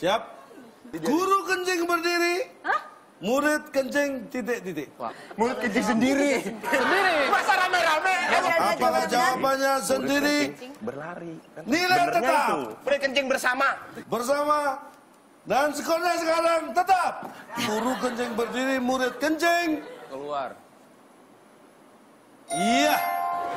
Siap? Guru kencing berdiri. Murid kencing titik-titik. murid kencing sendiri. Sendiri. Masa rame-rame? Apakah iya, iya, jawabannya iya, sendiri? Berlari. Kan Nilai tetap. Murid kencing bersama. Bersama. Dan skornya sekarang tetap. Guru kencing berdiri, murid kencing. Keluar. Iya.